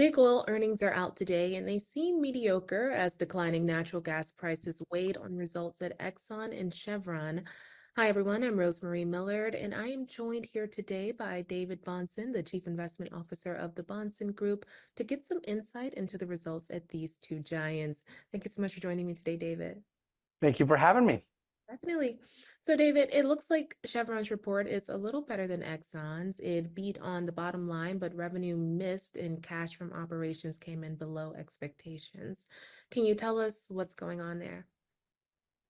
Big oil earnings are out today and they seem mediocre as declining natural gas prices weighed on results at Exxon and Chevron. Hi, everyone. I'm Rosemarie Millard, and I am joined here today by David Bahnsen, the Chief Investment Officer of the Bahnsen Group, to get some insight into the results at these two giants. Thank you so much for joining me today, David. Thank you for having me. Definitely. So, David, it looks like Chevron's report is a little better than Exxon's. It beat on the bottom line, but revenue missed and cash from operations came in below expectations. Can you tell us what's going on there?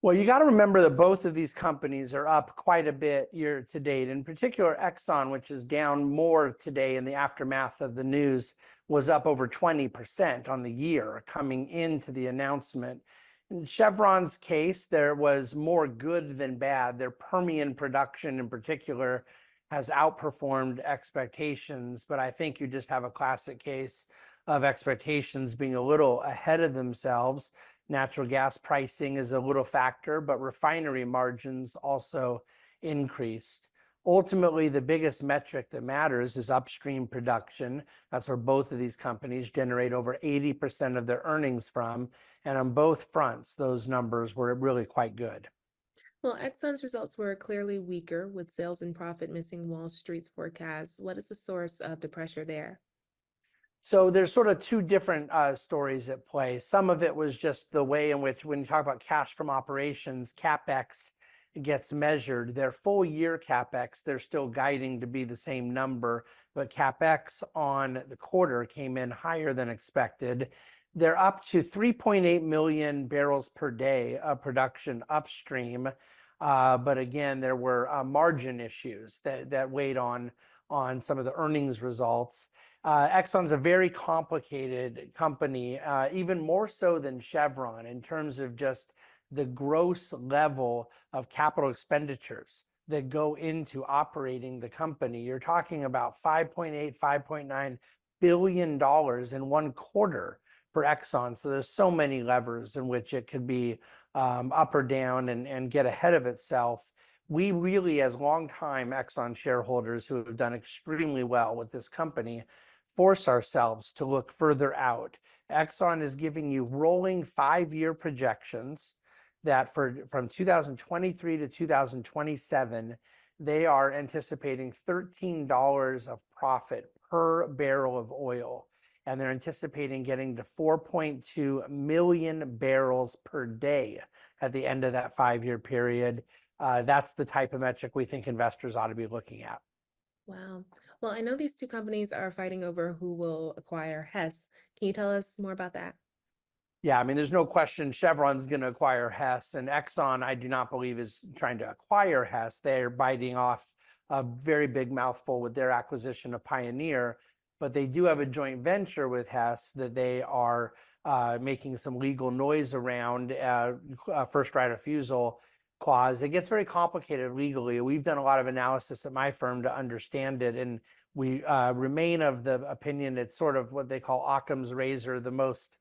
Well, you got to remember that both of these companies are up quite a bit year to date. In particular, Exxon, which is down more today in the aftermath of the news, was up over 20% on the year coming into the announcement. In Chevron's case, there was more good than bad. Their Permian production, in particular, has outperformed expectations, but I think you just have a classic case of expectations being a little ahead of themselves. Natural gas pricing is a little factor, but refinery margins also increased. Ultimately, the biggest metric that matters is upstream production. That's where both of these companies generate over 80% of their earnings from, and on both fronts, those numbers were really quite good. Well, Exxon's results were clearly weaker, with sales and profit missing Wall Street's forecasts. What is the source of the pressure there? So there's sort of two different uh, stories at play. Some of it was just the way in which, when you talk about cash from operations, capex gets measured. Their full year capex, they're still guiding to be the same number, but capex on the quarter came in higher than expected. They're up to 3.8 million barrels per day of production upstream. Uh, but again, there were uh, margin issues that, weighed on, on some of the earnings results. Uh, Exxon's a very complicated company, even more so than Chevron in terms of just the gross level of capital expenditures that go into operating the company. You're talking about 5.8, 5.9 billion dollars in one quarter for Exxon. So there's so many levers in which it could be um, up or down and, and get ahead of itself. We really, as longtime Exxon shareholders who have done extremely well with this company, force ourselves to look further out. Exxon is giving you rolling five-year projections that for from 2023 to 2027, they are anticipating $13 of profit per barrel of oil, and they're anticipating getting to 4.2 million barrels per day at the end of that five-year period. Uh, that's the type of metric we think investors ought to be looking at. Wow. Well, I know these two companies are fighting over who will acquire Hess. Can you tell us more about that? Yeah, I mean, there's no question Chevron's going to acquire Hess, and Exxon, I do not believe, is trying to acquire Hess. They're biting off a very big mouthful with their acquisition of Pioneer, but they do have a joint venture with Hess that they are uh, making some legal noise around uh, uh, first right of refusal clause. It gets very complicated legally. We've done a lot of analysis at my firm to understand it, and we remain of the opinion it's sort of what they call Occam's razor, the most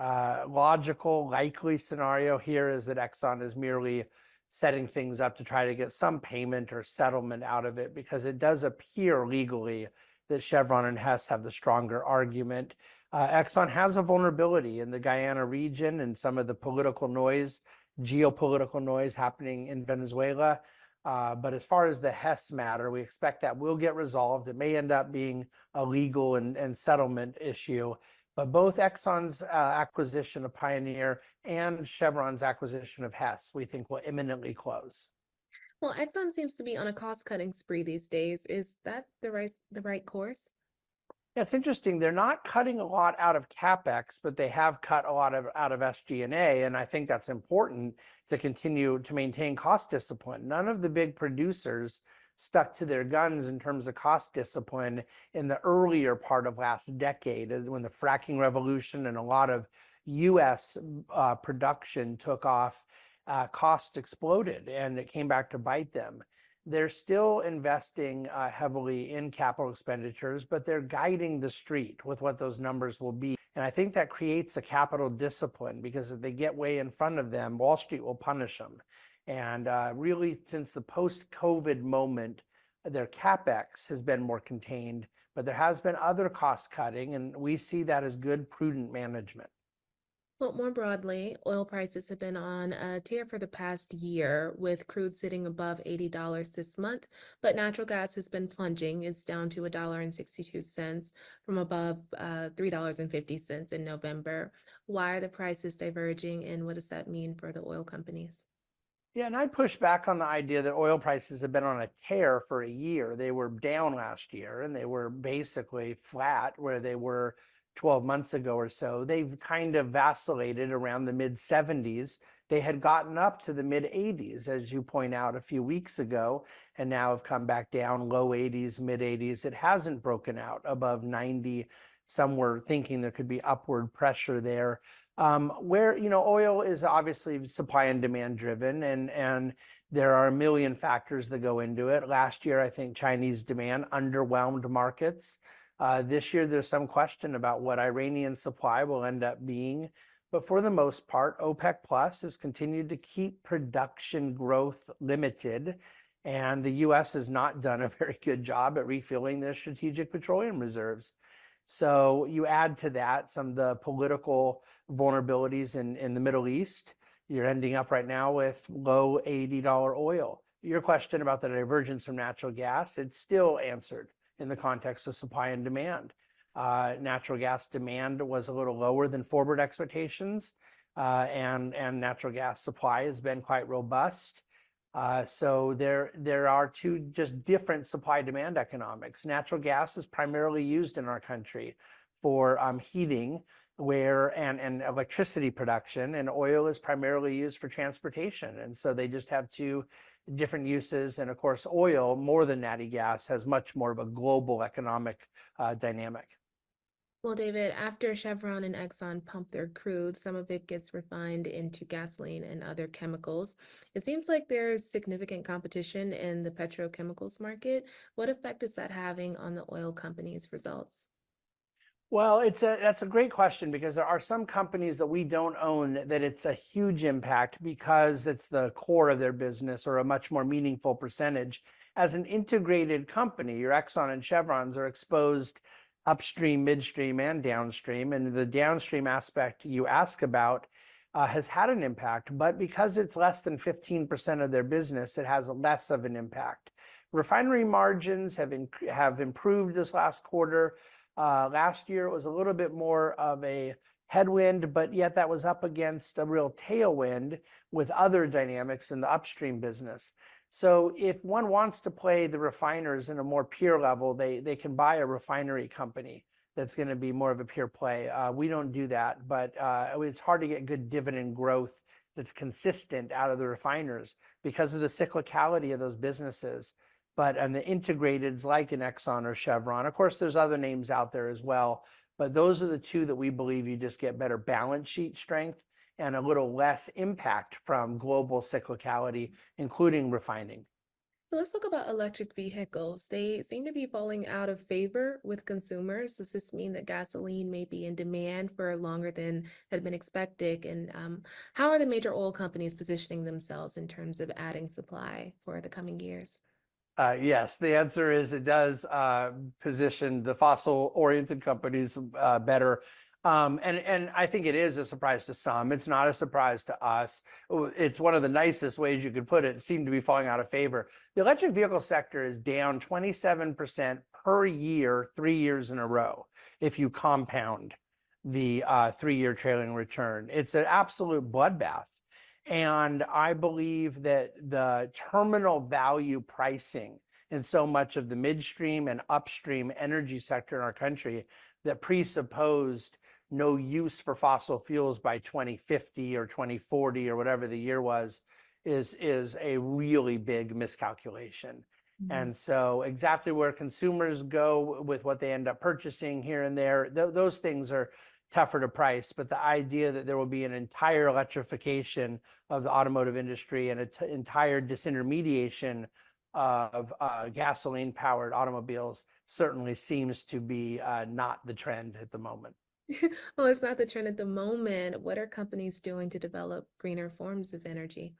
uh, logical, likely scenario here is that Exxon is merely setting things up to try to get some payment or settlement out of it because it does appear legally that Chevron and Hess have the stronger argument. Uh, Exxon has a vulnerability in the Guyana region and some of the political noise, geopolitical noise happening in Venezuela. Uh, but as far as the Hess matter, we expect that will get resolved. It may end up being a legal and, and settlement issue. But both Exxon's uh, acquisition of Pioneer and Chevron's acquisition of Hess, we think will imminently close. Well, Exxon seems to be on a cost-cutting spree these days. Is that the right the right course? Yeah, it's interesting. They're not cutting a lot out of capex, but they have cut a lot of out of SG&A, and I think that's important to continue to maintain cost discipline. None of the big producers stuck to their guns in terms of cost discipline in the earlier part of last decade, when the fracking revolution and a lot of U.S. Uh, production took off, uh, cost exploded, and it came back to bite them. They're still investing uh, heavily in capital expenditures, but they're guiding the street with what those numbers will be. And I think that creates a capital discipline because if they get way in front of them, Wall Street will punish them. And uh, really, since the post-COVID moment, their capex has been more contained, but there has been other cost cutting, and we see that as good, prudent management. Well, more broadly, oil prices have been on a tear for the past year, with crude sitting above $80 this month, but natural gas has been plunging. It's down to $1.62 from above uh, $3.50 in November. Why are the prices diverging, and what does that mean for the oil companies? Yeah, and I push back on the idea that oil prices have been on a tear for a year. They were down last year and they were basically flat where they were 12 months ago or so. They've kind of vacillated around the mid 70s. They had gotten up to the mid 80s, as you point out a few weeks ago, and now have come back down low 80s, mid 80s. It hasn't broken out above 90. Some were thinking there could be upward pressure there. Um, where you know oil is obviously supply and demand driven, and there are a million factors that go into it. Last year, I think Chinese demand underwhelmed markets. Uh, this year, there's some question about what Iranian supply will end up being, but for the most part, OPEC Plus has continued to keep production growth limited, and the U.S. has not done a very good job at refilling their strategic petroleum reserves. So you add to that some of the political vulnerabilities in, in the Middle East. You're ending up right now with low $80 oil. Your question about the divergence from natural gas, it's still answered in the context of supply and demand. Uh, natural gas demand was a little lower than forward expectations, uh, and, and natural gas supply has been quite robust. Uh, so there, there are two just different supply demand economics. Natural gas is primarily used in our country for um, heating where and, and electricity production and oil is primarily used for transportation. And so they just have two different uses. And of course, oil more than natty gas has much more of a global economic uh, dynamic. Well, David, after Chevron and Exxon pump their crude, some of it gets refined into gasoline and other chemicals. It seems like there's significant competition in the petrochemicals market. What effect is that having on the oil companies' results? Well, it's a that's a great question because there are some companies that we don't own that it's a huge impact because it's the core of their business or a much more meaningful percentage. As an integrated company, your Exxon and Chevrons are exposed upstream, midstream, and downstream. And the downstream aspect you ask about uh, has had an impact, but because it's less than 15% of their business, it has less of an impact. Refinery margins have, have improved this last quarter. Uh, last year, it was a little bit more of a headwind, but yet that was up against a real tailwind with other dynamics in the upstream business. So if one wants to play the refiners in a more pure level, they they can buy a refinery company that's going to be more of a pure play. Uh, we don't do that, but uh, it's hard to get good dividend growth that's consistent out of the refiners because of the cyclicality of those businesses. But and the integrateds like an Exxon or Chevron, of course, there's other names out there as well. But those are the two that we believe you just get better balance sheet strength and a little less impact from global cyclicality, including refining. Let's talk about electric vehicles. They seem to be falling out of favor with consumers. Does this mean that gasoline may be in demand for longer than had been expected? And um, how are the major oil companies positioning themselves in terms of adding supply for the coming years? Uh, yes, the answer is it does uh, position the fossil-oriented companies uh, better. Um, and and I think it is a surprise to some. It's not a surprise to us. It's one of the nicest ways you could put it. It seemed to be falling out of favor. The electric vehicle sector is down 27% per year, three years in a row, if you compound the uh, three-year trailing return. It's an absolute bloodbath. And I believe that the terminal value pricing in so much of the midstream and upstream energy sector in our country that presupposed no use for fossil fuels by 2050 or 2040 or whatever the year was is is a really big miscalculation. Mm-hmm. And so exactly where consumers go with what they end up purchasing here and there, th- those things are tougher to price. But the idea that there will be an entire electrification of the automotive industry and an t- entire disintermediation of uh, gasoline powered automobiles certainly seems to be uh, not the trend at the moment. Well, it's not the trend at the moment. What are companies doing to develop greener forms of energy?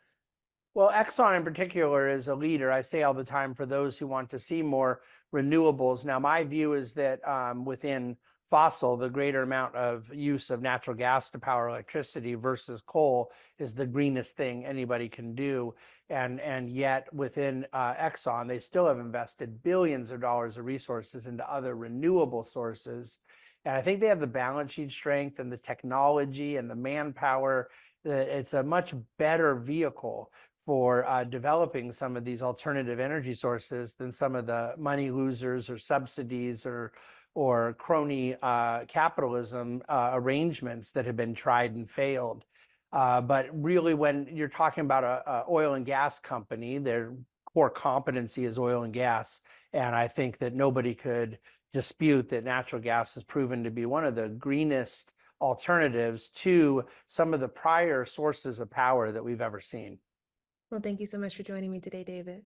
Well, Exxon in particular is a leader. I say all the time for those who want to see more renewables. Now, my view is that um, within fossil, the greater amount of use of natural gas to power electricity versus coal is the greenest thing anybody can do. And, and yet within uh, Exxon, they still have invested billions of dollars of resources into other renewable sources. And I think they have the balance sheet strength and the technology and the manpower. That it's a much better vehicle for uh, developing some of these alternative energy sources than some of the money losers or subsidies or or crony uh, capitalism uh, arrangements that have been tried and failed. Uh, but really, when you're talking about a, a oil and gas company, their core competency is oil and gas, and I think that nobody could dispute that natural gas has proven to be one of the greenest alternatives to some of the prior sources of power that we've ever seen. Well, thank you so much for joining me today, David.